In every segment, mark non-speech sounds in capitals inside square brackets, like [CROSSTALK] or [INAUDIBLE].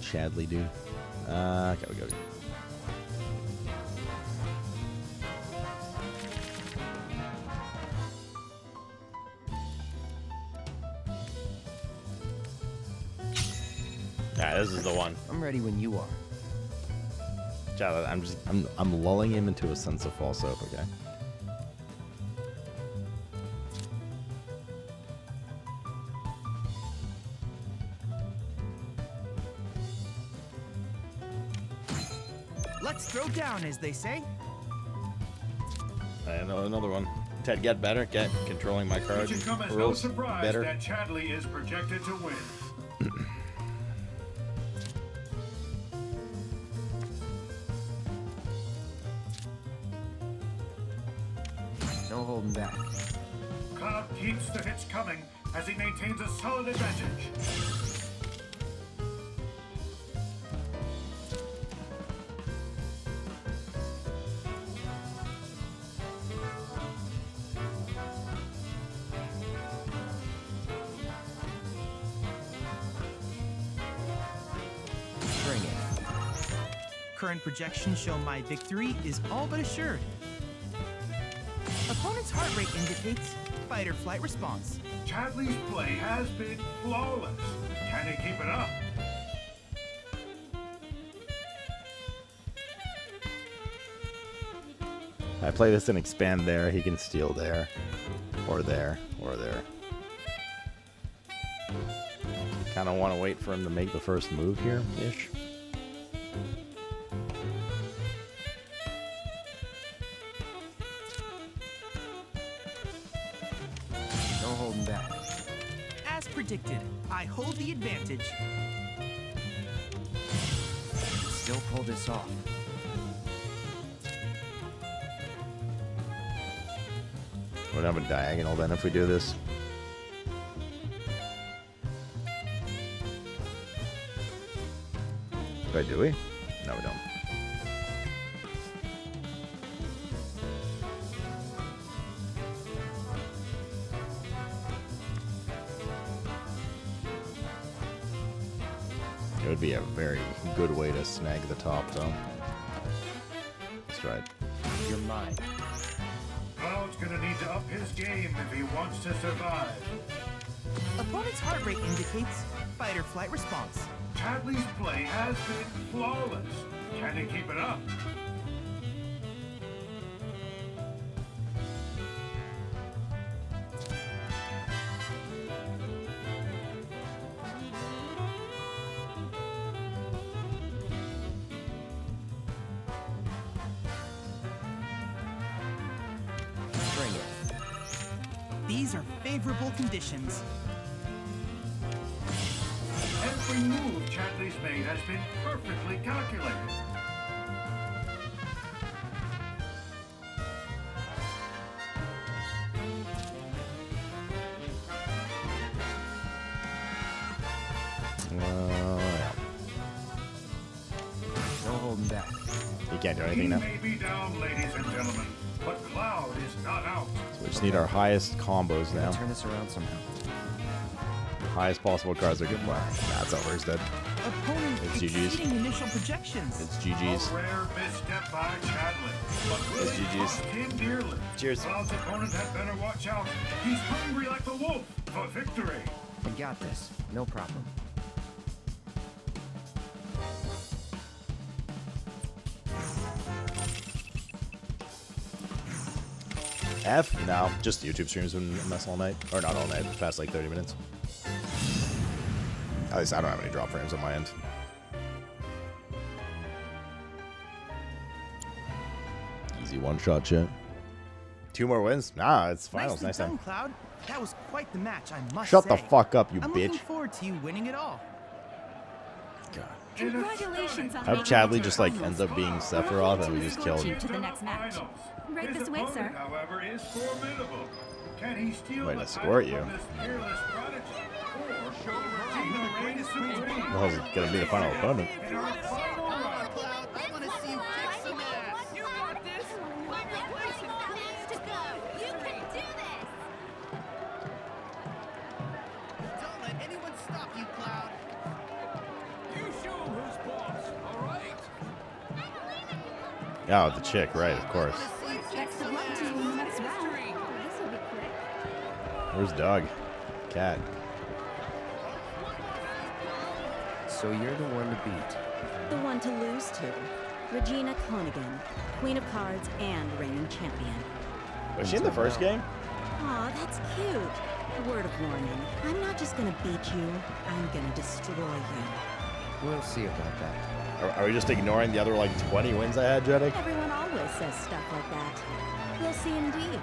Chadley dude. Uh, go, go. Yeah, this is the one. I'm ready when you are. Chad, I'm just I'm I'm lulling him into a sense of false hope, okay? Down, as they say. Uh, and another one. Ted, get better. Get controlling my It cards. should come as no surprise better. that Chadley is projected to win. Current projections show my victory is all but assured. Opponent's heart rate indicates fight or flight response. Chadley's play has been flawless. Can he keep it up? I play this and expand there. He can steal there, or there, or there. Kind of want to wait for him to make the first move here, diagonal then if we do this. Wait, do we? No, we don't. It would be a very good way to snag the top, though. Try it. You're mine. Gonna up his game if he wants to survive. Opponent's heart rate indicates fight or flight response. Chadley's play has been flawless. Can he keep it up? Uh, yeah. No holding back. You can't do anything now. be down, ladies and gentlemen, but Cloud is not out. So we just need our highest combos now. Turn this around somehow. Highest possible cards are good. Wow, that's over. He's dead. Opponent It's GG's. exceeding initial projections. It's A GG's. rare misstep by Chadley, It's really GG's. cost him dearly. Cheers. Cloud's opponent had better watch out. He's hungry like the wolf for victory. I got this. No problem. F? No, just YouTube streams been a mess all night. Or not all night, past like 30 minutes. At least I don't have any drop frames on my end. Easy one shot shit. Two more wins? Nah, it's finals Nicely next done, time. Cloud. That was quite the match, I must Shut say. the fuck up, you I'm bitch. looking forward to you winning it all. God. Congratulations on Hope making Chadley just like ends up being Sephiroth and we just killed him. To the next match. Right this way, sir. However, is formidable. Can he steal Way the to squirt you. from this peerless prodigy, or show Regina reign supreme? Well, he's gonna be the final opponent. Yeah, the chick, right? Of course. Best of luck to you in the next round. This will be quick. Where's Doug? Cat. So you're the one to beat. The one to lose to. Regina Konigan, Queen of Cards and reigning champion. Was she in the first game? Aw, that's cute. Word of warning. I'm not just gonna beat you, I'm gonna destroy you. We'll see about that. Are, are we just ignoring the other like 20 wins I had, Jeddick? Everyone always says stuff like that. We'll see indeed.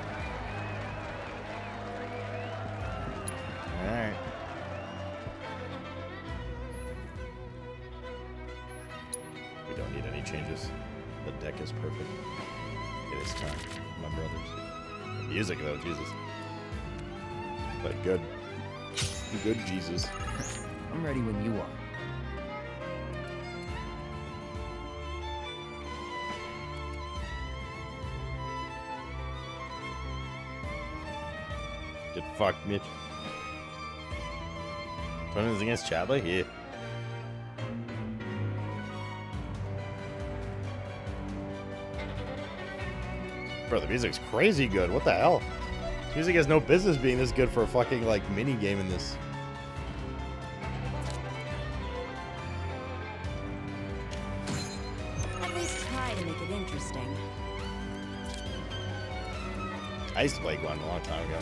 Alright. We don't need any changes. The deck is perfect. It is time, my brothers. The music though, Jesus. Like good. Good Jesus. [LAUGHS] I'm ready when you are. Fucked, Mitch. Tournaments against Chadley? Yeah. Bro, the music's crazy good. What the hell? Music has no business being this good for a fucking like mini game in this. At least try to make it interesting. I used to play Gwent a long time ago.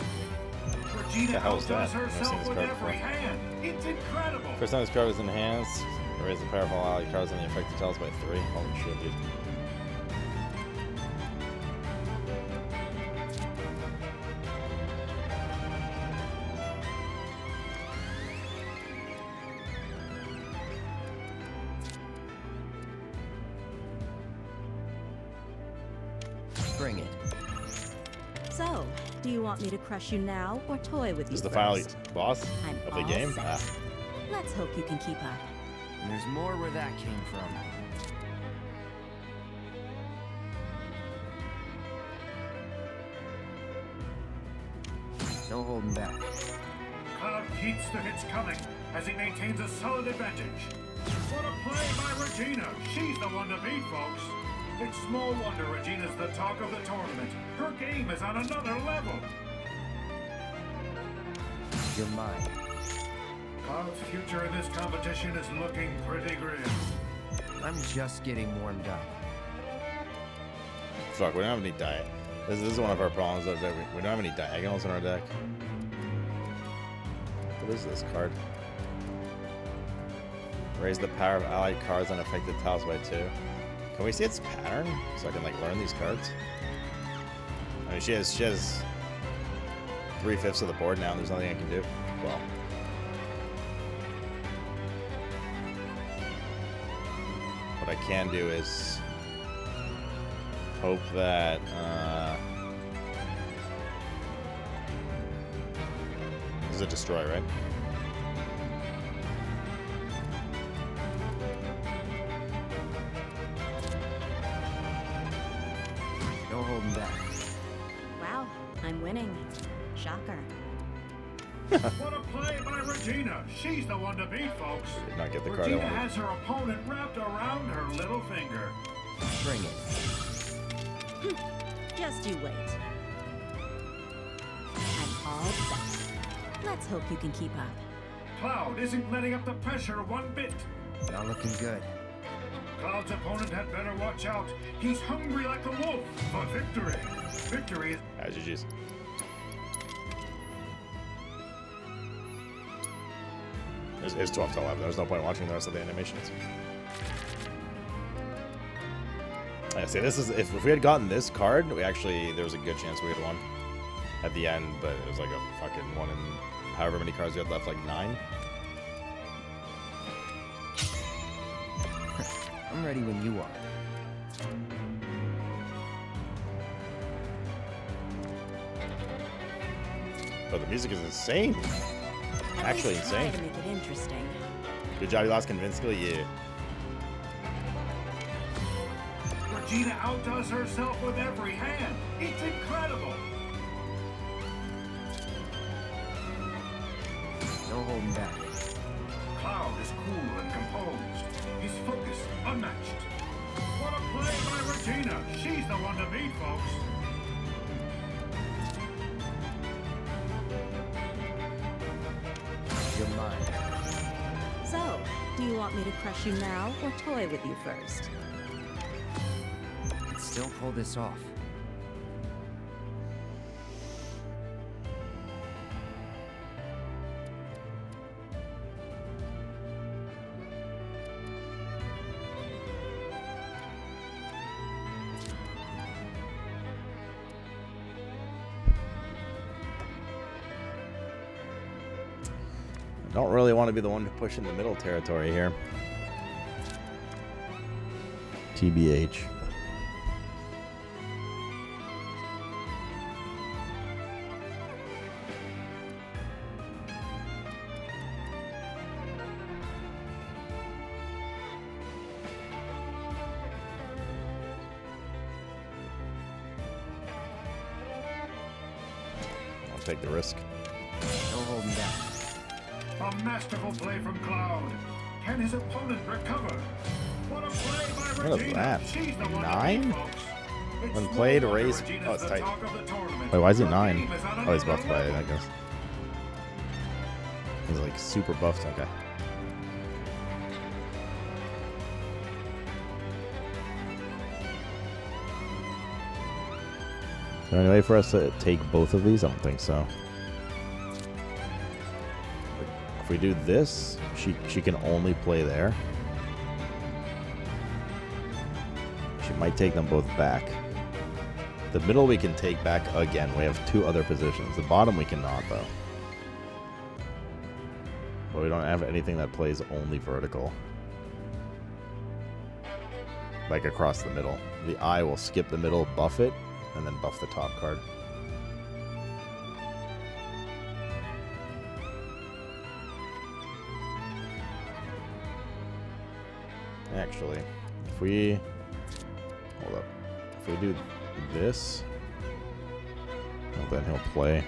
Regina The hell is that? I've never seen this card every before. hand. It's incredible. First time this card was enhanced, raise the powerful ally cards on the affected tiles by three. Holy shit, dude. Bring it. So, do you want me to crush you now or toy with you This is the final boss I'm of the game. Ah, Let's hope you can keep up. And there's more where that came from. No holding back. Cloud keeps the hits coming as he maintains a solid advantage. What a play by Regina. She's the one to beat, folks. It's small wonder Regina's the talk of the tournament. Her game is on another level. You're mine. Cloud's future in this competition is looking pretty grim. I'm just getting warmed up. fuck, we don't have any diet. This, this is one of our problems that that we, we don't have any diagonals in our deck. What is this card? Raise the power of allied cards on affected tiles by two. Can we see its pattern so I can like learn these cards? I mean, she has she has three fifths of the board now. and There's nothing I can do. Well, what I can do is hope that uh, this is a destroy, right? Has her opponent wrapped around her little finger. Bring it. Just you wait. I'm all set. Let's hope you can keep up. Cloud isn't letting up the pressure one bit. Not looking good. Cloud's opponent had better watch out. He's hungry like a wolf for victory. Victory is Ah, GG's. It's, it's 12 to 11. There's no point watching the rest of the animations. I say this is if, if we had gotten this card, we actually there was a good chance we had won at the end, but it was like a fucking one in however many cards we had left, like nine. [LAUGHS] I'm ready when you are. But the music is insane. At Actually insane. to make it interesting. Good job, you lost convincingly. Yeah. Regina outdoes herself with every hand. It's incredible. Do you want me to crush you now or toy with you first? I can still pull this off. Want to be the one to push in the middle territory here. TBH. I'll take the risk. Nine? When played, raise- oh, it's tight. Wait, why is it nine? Oh, he's buffed by it. I guess. He's like super buffed. Okay. Is there any way for us to take both of these? I don't think so. If we do this, she she can only play there. Might take them both back. The middle we can take back again. We have two other positions. The bottom we cannot, though. But we don't have anything that plays only vertical. Like across the middle. The eye will skip the middle, buff it, and then buff the top card. Actually, if we hold up, if we do this, well, then he'll play.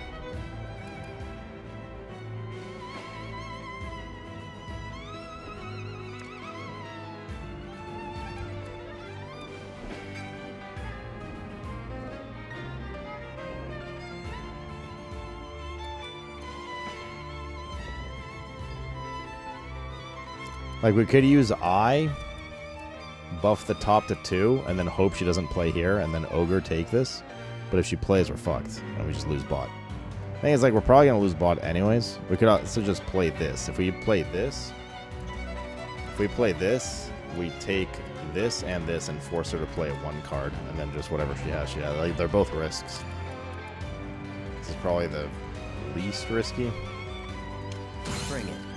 Like we could use I, buff the top to two, and then hope she doesn't play here, and then Ogre take this. But if she plays, we're fucked, and we just lose bot. Thing is, like, we're probably gonna lose bot anyways. We could also just play this. If we play this, if we play this, we take this and this and force her to play one card, and then just whatever she has, she has. Like, they're both risks. This is probably the least risky. Bring it.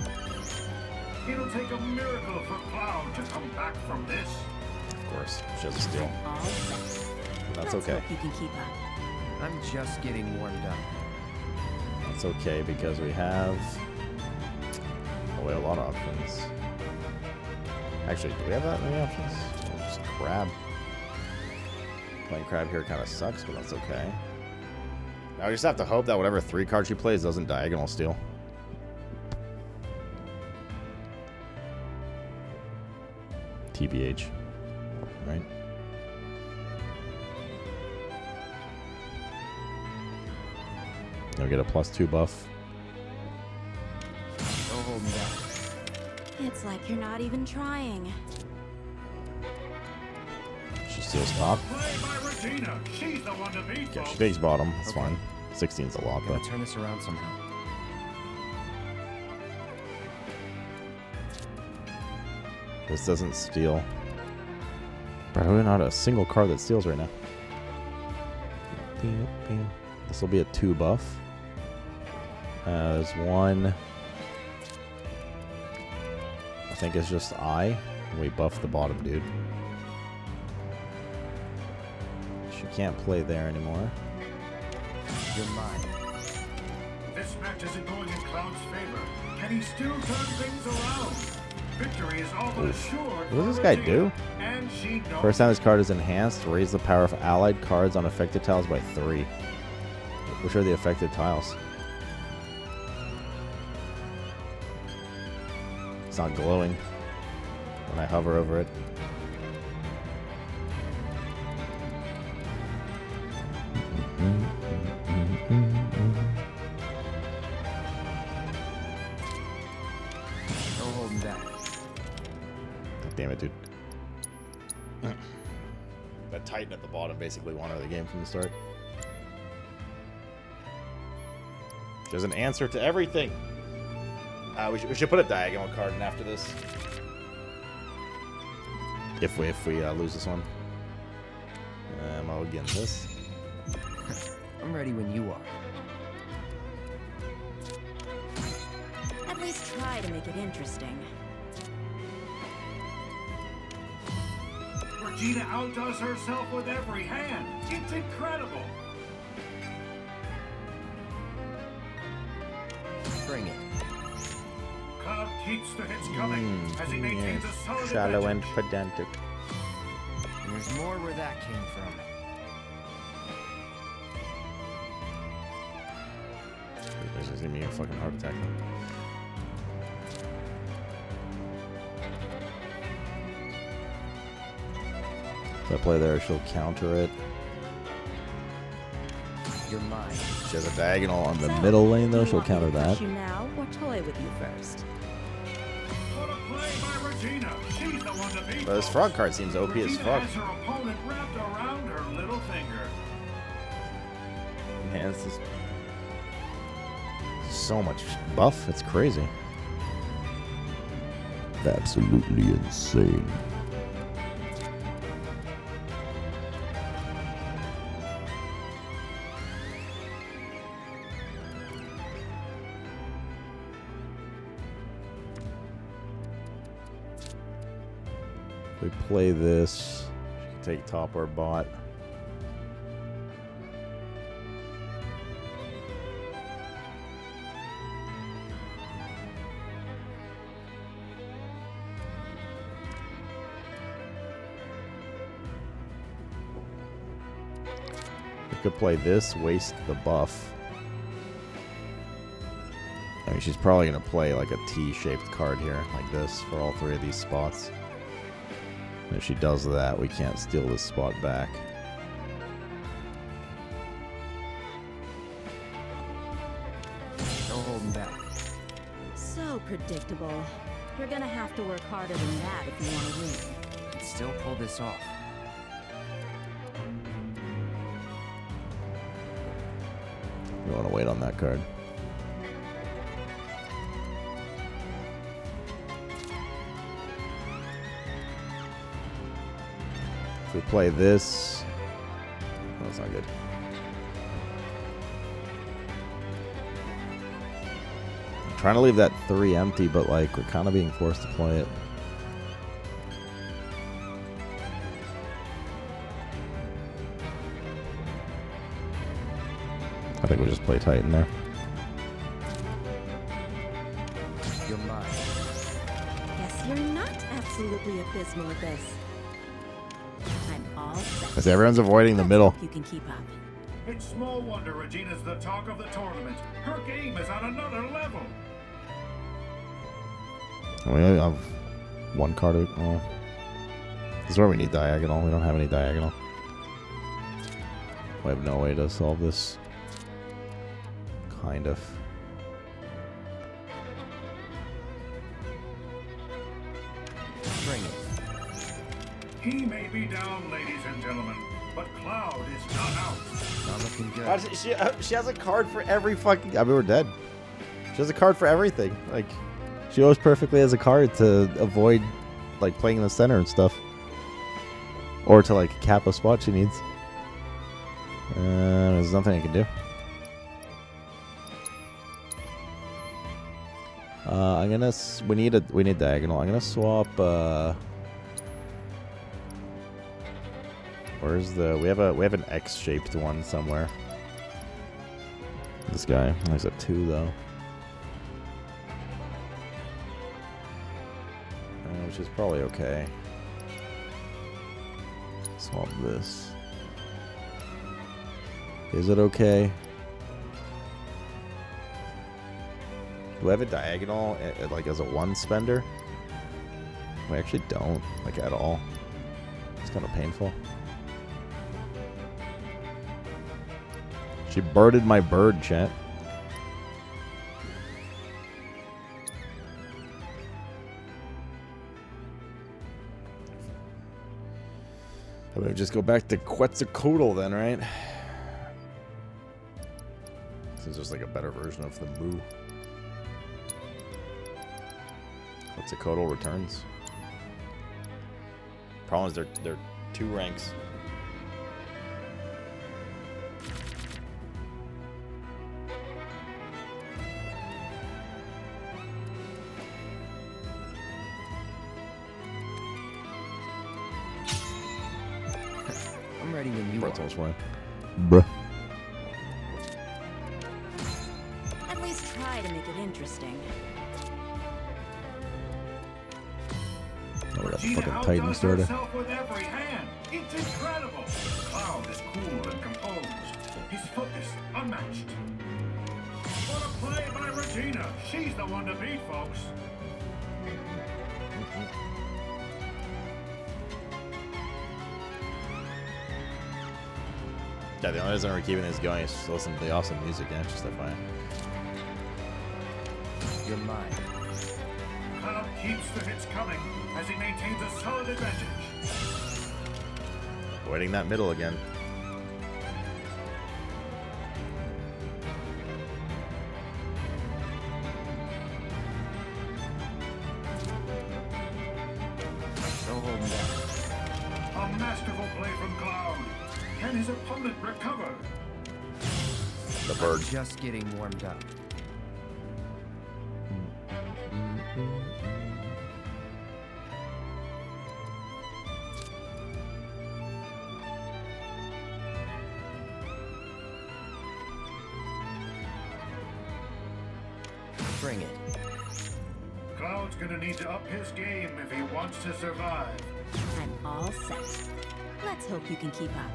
It'll take a miracle for Cloud to come back from this. Of course, she has a steal. That's okay. hope you can keep up. I'm just getting warmed up. That's okay because we have oh, we have a lot of options. Actually, do we have that many options? Or Just crab. Playing crab here kind of sucks, but that's okay. Now we just have to hope that whatever three card she plays doesn't diagonal steal. TBH. Right? You'll get a plus two buff. No holding back. It's like you're not even trying. She steals top. Play by Regina. She's the one to beat, Yeah, she folks. takes bottom. That's Okay. fine. 16's a lot, Gotta but turn this around somehow. This doesn't steal. Probably not a single card that steals right now. This will be a two buff. Uh, there's one. I think it's just I. We buff the bottom dude. She can't play there anymore. You're mine. This match isn't going in Cloud's favor. Can he still turn things around? Victory is all but. What does this guy do? And she knows First time this card is enhanced, raise the power of allied cards on affected tiles by three. Which are the affected tiles? It's not glowing when I hover over it. Basically won her the game from the start. There's an answer to everything. Uh, we, should, we should put a diagonal card in after this. If we if we uh, lose this one. Um, I'll again this. [LAUGHS] I'm ready when you are. At least try to make it interesting. Regina outdoes herself with every hand. It's incredible. Bring it. Cloud keeps the hits coming hmm, as he maintains a solid Shallow and pedantic. There's more where that came from. This is giving me a fucking heart attack. If I play there, she'll counter it. You're mine. She has a diagonal on the So, middle lane, though. She'll want me to counter that. crush you now or toy with you first? What a play by Regina. She's the one to beat. But this frog card seems OP as fuck. has her opponent wrapped around her little finger. Man, this is so much buff. It's crazy. Absolutely insane. Play this, take top or bot. Could play this, waste the buff. I mean, she's probably going to play like a T-shaped card here, like this, for all three of these spots. And if she does that, we can't steal this spot back. No holding back. So predictable. You're gonna have to work harder than that if you want to win. Can still pull this off. You want to wait on that card. If we play this, oh, that's not good. I'm trying to leave that three empty, but like we're kind of being forced to play it. I think we'll just play Titan there. You're mine. Guess you're not absolutely abysmal at this. I'm all set. Because everyone's avoiding the middle. You can keep up. It's small wonder Regina's the talk of the tournament. Her game is on another level. We only have one card. Oh. This is where we need diagonal. We don't have any diagonal. We have no way to solve this. Kind of. He may be down, ladies and gentlemen, but Cloud is not out. Not looking good. She, uh, she has a card for every fucking. I mean, we're dead. She has a card for everything. Like, she always perfectly has a card to avoid, like, playing in the center and stuff. Or to, like, cap a spot she needs. Uh, there's nothing I can do. Uh, I'm gonna. S- we need a. We need diagonal. I'm gonna swap. Uh, where's the? We have a. We have an X-shaped one somewhere. This guy. There's a two though. Uh, which is probably okay. Swap this. Is it okay? Do I have a diagonal, uh, uh, like as a one spender? We actually don't, like at all. It's kind of painful. She birded my bird, chat. I would just go back to Quetzalcoatl then, right? This is just like a better version of the Mu. Quetzalcoatl returns. Problem is they're they're two ranks. Fucking Titan outdoes starter. herself with every hand. It's incredible. Cloud is cool and composed. His focus unmatched. What a play by Regina. She's the one to beat, folks. Yeah, the only reason we're keeping this going is just to listen to the awesome music, yeah, just FYI. You're mine. Cloud keeps the hits coming as he maintains a solid advantage. Avoiding that middle again. Don't hold him back. A masterful play from Cloud. Can his opponent recover? The bird. Just getting warmed up. His game if he wants to survive. I'm all set. Let's hope you can keep up.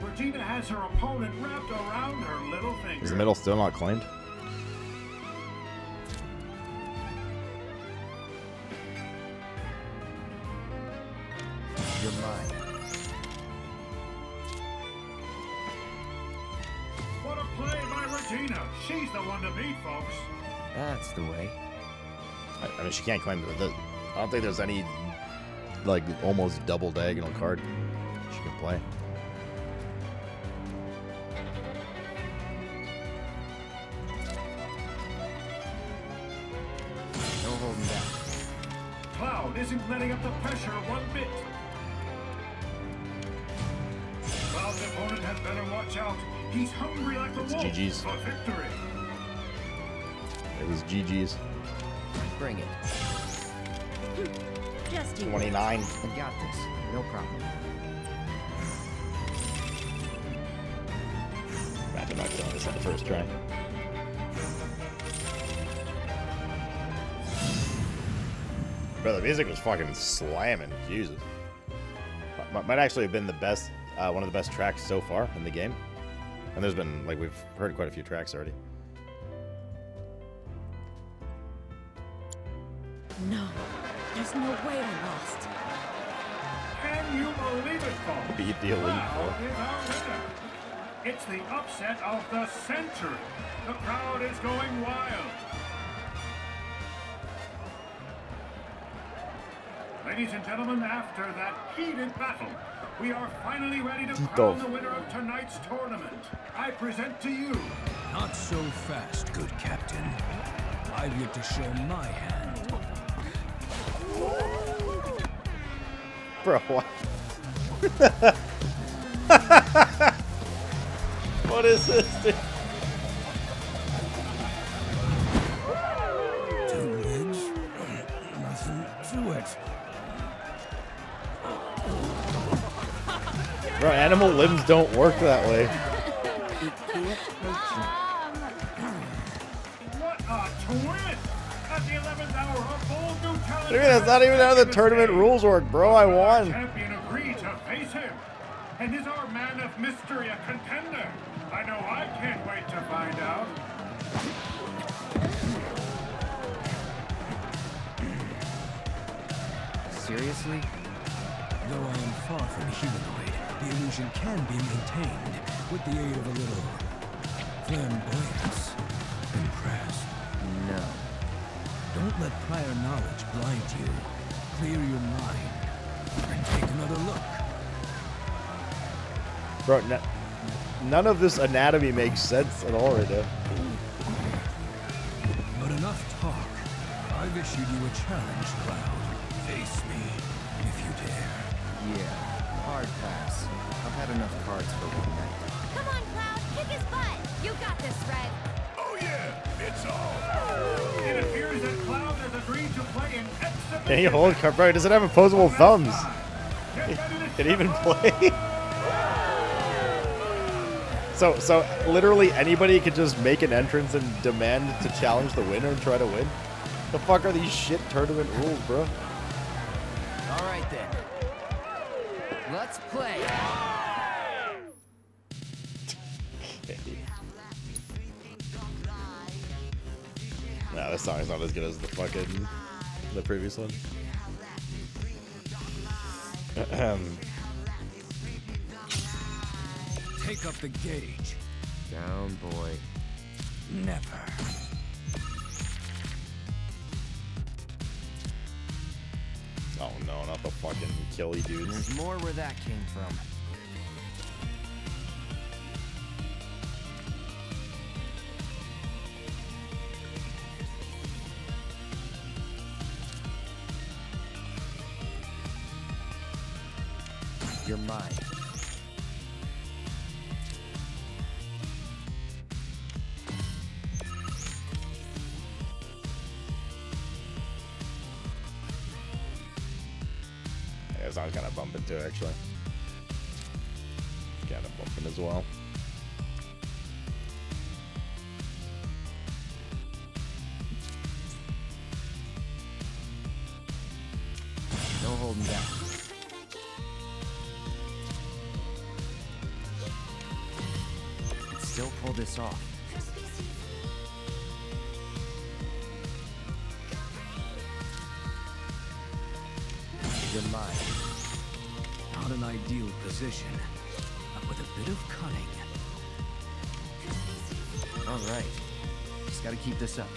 Regina has her opponent wrapped around her little finger. Is the middle still not claimed? Can't claim the, the. I don't think there's any, like, almost double diagonal card she can play. Don't hold him back. Cloud isn't letting up the pressure one bit. Cloud's opponent had better watch out. He's hungry like the It's wolf GG's. for victory. It was GG's. Bring it. Just you. 29. I got this. No problem. Imagine not killing this on the first try. Bro, the music was fucking slamming. Jesus. Might, might actually have been the best, uh, one of the best tracks so far in the game. And there's been, like, we've heard quite a few tracks already. Beat the Elite Four. is our winner. It's the upset of the century. The crowd is going wild. Ladies and gentlemen, after that heated battle, we are finally ready to crown the winner of tonight's tournament. I present to you Not so fast, good captain. I've yet to show my hand. Bro, what? [LAUGHS] what is this, dude? To it. Bro, animal limbs don't work that way. what a twist! At the 11th hour, a bold new. Dude, that's not even how the tournament rules work, bro. I won. Seriously? Though I am far from humanoid, the illusion can be maintained with the aid of a little Flamboyance. Impressed. No. Don't let prior knowledge blind you. Clear your mind and take another look. Bro, n- none of this anatomy makes sense at all right now. But enough talk. I've issued you a challenge, Cloud. Yeah. Hard pass. I've had enough cards for one night. Come on, Cloud, kick his butt. You got this, Red. Oh yeah, it's all. It appears that Cloud has agreed to play an exhibition. Can he hold card? Bro, he doesn't have opposable thumbs. Get ready Can he even showdown. play? So, so literally anybody could just make an entrance and demand to challenge the winner and try to win. The fuck are these shit tournament rules, bro? Let's play. Nah, this song is not as good as the fucking the previous one. Take up the gauge. Down, boy. Never. Fucking killy dudes. There's more where that came from. Still pull this off. You're mine. Not an ideal position, but with a bit of cunning. All right. Just gotta keep this up.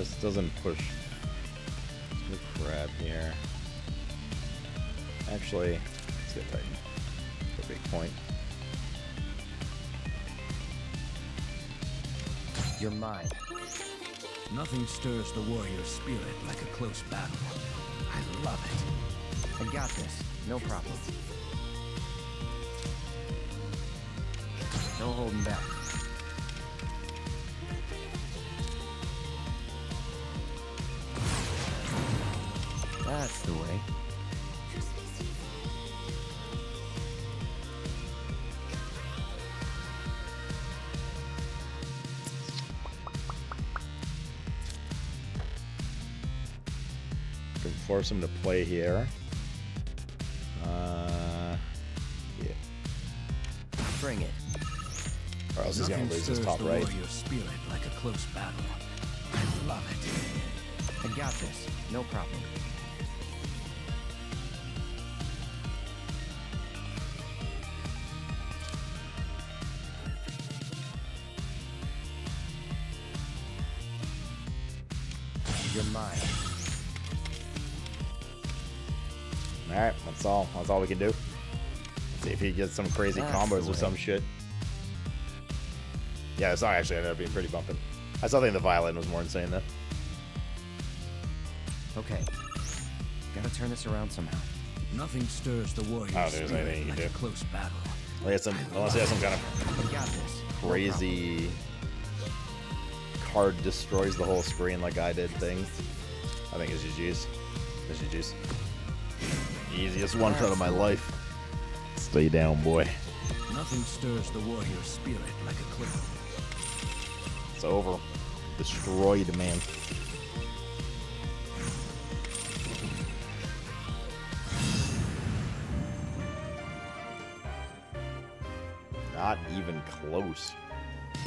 This doesn't push the crab here. Actually, let's get Titan. For a big point. You're mine. Nothing stirs the warrior spirit like a close battle. I love it. I got this. No problem. No holding back. That's the way. Can force him to play here. Uh, yeah. Bring it. Or else he's gonna Nothing lose his top right. spirit like a close battle. I love it. I got this. No problem. Mine. All right, that's all. That's all we can do. Let's see if he gets some crazy That's combos or some shit. Yeah, the song actually ended up being pretty bumping. I still think the violin was more insane though. Okay. Gotta turn this around somehow. Nothing stirs the warrior Oh, there's anything you can like a do. close battle. Unless, some, unless he has some kind of We got crazy card destroys the whole screen like I did thing. I think it's GG's. It's GG's. Easiest one shot of my life. Stay down, boy. Nothing stirs the warrior spirit like a cloud. It's over. Destroyed, man. Not even close.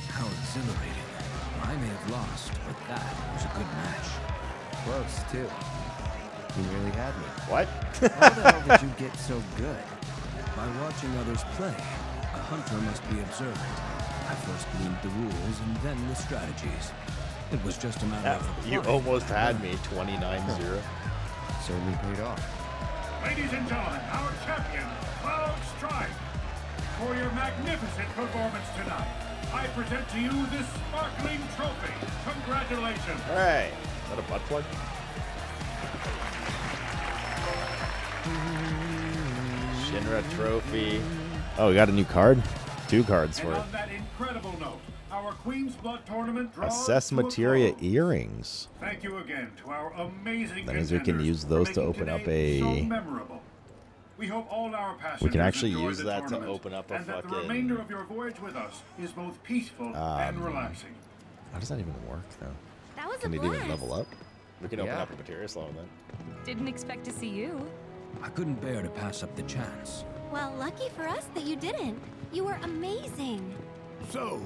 How exhilarating. I may have lost, but that was a good match. Close, too. You really had me. What? [LAUGHS] How the hell did you get so good? By watching others play, a hunter must be observant. I first gleaned the rules and then the strategies. It was just a matter of uh, you almost had me 29-0. Certainly [LAUGHS] paid off. Ladies and gentlemen, our champion, Cloud Strife. For your magnificent performance tonight, I present to you this sparkling trophy. Congratulations. Alright. Is that a butt plug? Shinra trophy. Oh, we got a new card? Two cards And for it. that incredible note, our Queen's Blood tournament draws Assess materia earrings. Thank you again to our amazing That means we can use those to open up so a- memorable. We hope all our We can actually use that to open up a and that the fucking- remainder of your voyage with us is both peaceful and Um, relaxing. How does that even work, though? That was Can a it blast. even level up? We can open Yeah. up a materia slot then. Didn't expect to see you. I couldn't bear to pass up the chance. Well, lucky for us that you didn't. You were amazing. So,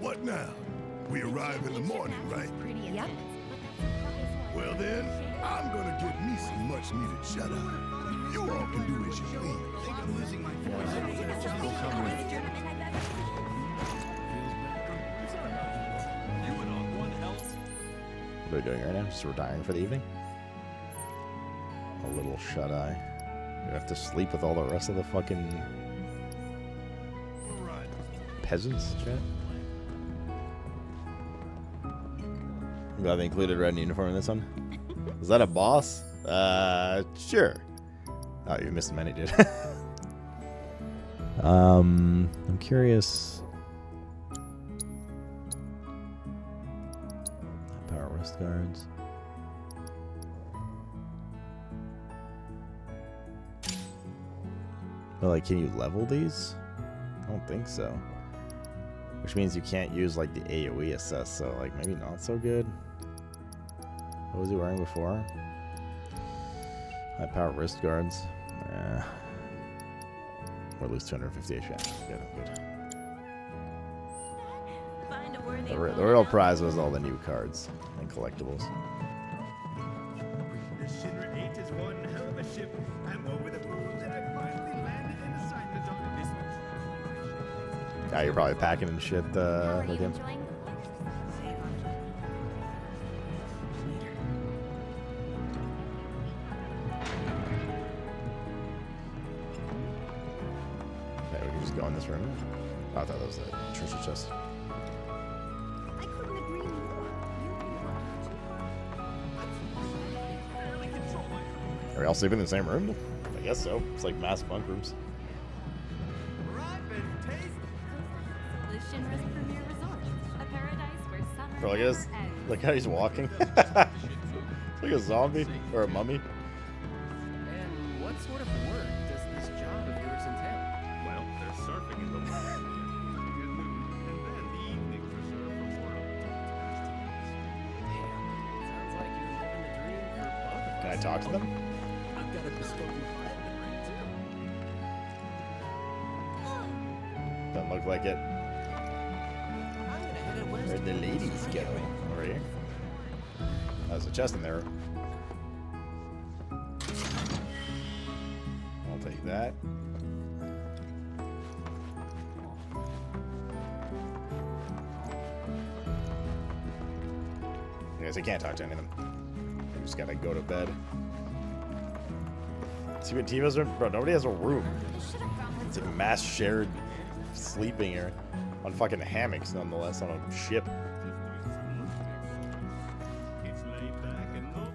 what now? We arrive in the morning, right? Yep. Well then, I'm gonna get me some much needed shut eye. You all can do as you please. What are we doing right now? Just retiring for the evening? A little shut eye. You have to sleep with all the rest of the fucking peasants, chat. I'm glad they included red uniform in this one. Is that a boss? Uh, sure. Oh, you missed many, dude. [LAUGHS] um, I'm curious. Power wrist guards. But like, can you level these? I don't think so. Which means you can't use like the AoE assess, so like maybe not so good. What was he wearing before? High power wrist guards. Eh. Or lose 250 HP. Good, good. Find a worthy The, re- the real prize was all the new cards and collectibles. The Shinra 8 is one hell of a ship. I'm over the moon that I finally landed an assignment on this Yeah, you're probably packing and shit How uh, with him. Sleeping in the same room? I guess so. It's like mass bunk rooms. The Shinra's premier resort, a paradise where summer Bro, look at never this. ends. Look how he's walking. [LAUGHS] it's like a zombie or a mummy. And what sort of work does this job of yours entail? Well, there's surfing in the morning, and then the evenings are served from world. Sounds like you're living the dream for both of us. Can I talk to them? Doesn't look like it. Where'd the ladies go? Over here. There's a chest in there. I'll take that. Guess I can't talk to any of them. I just gotta go to bed. See what team has bro? Nobody has a room. It's a mass shared sleeping here on fucking hammocks, nonetheless, on a ship. It's laid back and not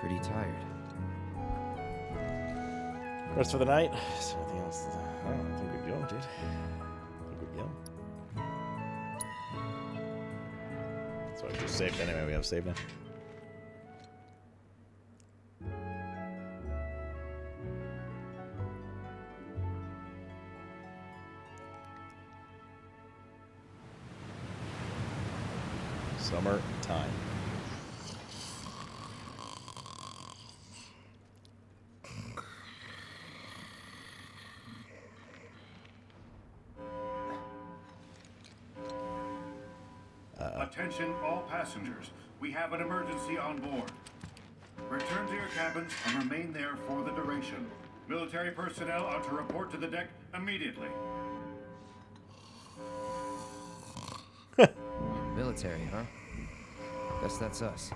pretty tired. Rest for the night. Is there anything else? To, I think we're going, dude. I think we're going. So I just saved anyway. We have saved now. Passengers. We have an emergency on board. Return to your cabins and remain there for the duration. Military personnel are to report to the deck immediately. Military, huh? Guess that's us.